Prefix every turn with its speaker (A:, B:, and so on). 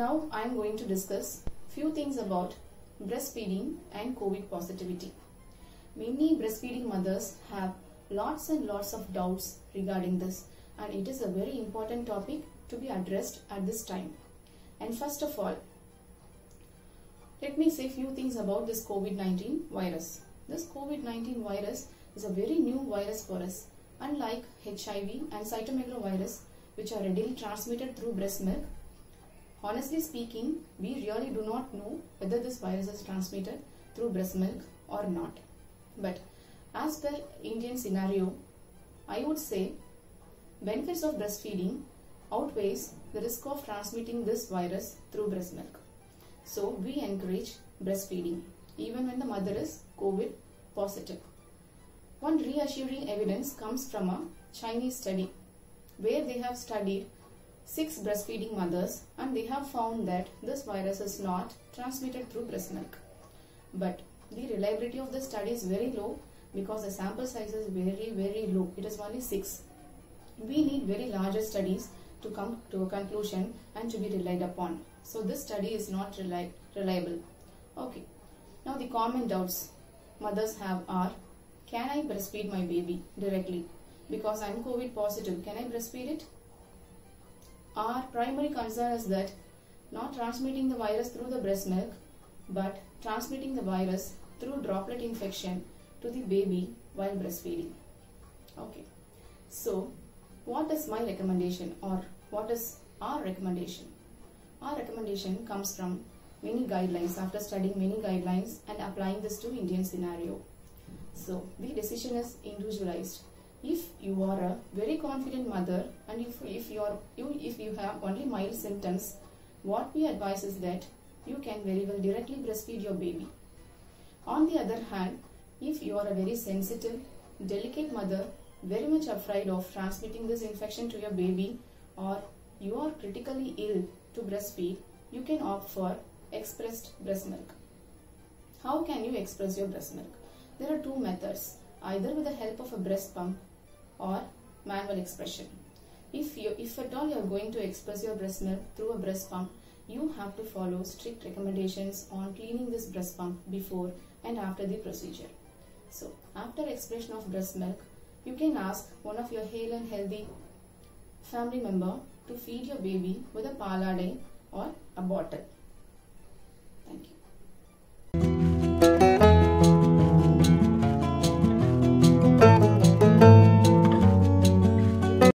A: am going to discuss few things about breastfeeding and COVID positivity. Many breastfeeding mothers have lots and lots of doubts regarding this and it is a very important topic to be addressed at this time. And first of all, let me say few things about this COVID-19 virus. This COVID-19 virus is a very new virus for us. Unlike HIV and cytomegalovirus, which are readily transmitted through breast milk, honestly speaking, we really do not know whether this virus is transmitted through breast milk or not. But as per Indian scenario, I would say benefits of breastfeeding outweighs the risk of transmitting this virus through breast milk. So we encourage breastfeeding even when the mother is COVID positive. One reassuring evidence comes from a Chinese study where they have studied six breastfeeding mothers and they have found that this virus is not transmitted through breast milk. But the reliability of the study is very low because the sample size is very very low. It is only 6. We need very larger studies to come to a conclusion and to be relied upon. So this study is not reli reliable. Okay. Now the common doubts mothers have are can I breastfeed my baby directly? Because I am COVID positive, can I breastfeed it? Primary concern is that not transmitting the virus through the breast milk but transmitting the virus through droplet infection to the baby while breastfeeding. Okay. So, what is my recommendation or what is our recommendation? Our recommendation comes from many guidelines after studying many guidelines and applying this to Indian scenario. So, the decision is individualized. If you are a very confident mother and if, if, you, are, you, if you have only mild symptoms, what we advise is that you can very well directly breastfeed your baby. On the other hand, if you are a very sensitive, delicate mother, very much afraid of transmitting this infection to your baby or you are critically ill to breastfeed, you can opt for expressed breast milk. How can you express your breast milk? There are two methods, either with the help of a breast pump or manual expression. If, you, if at all you are going to express your breast milk through a breast pump, you have to follow strict recommendations on cleaning this breast pump before and after the procedure. So, after expression of breast milk, you can ask one of your hale and healthy family member to feed your baby with a paladai or a bottle.